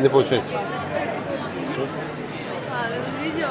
Не получается. А, видео?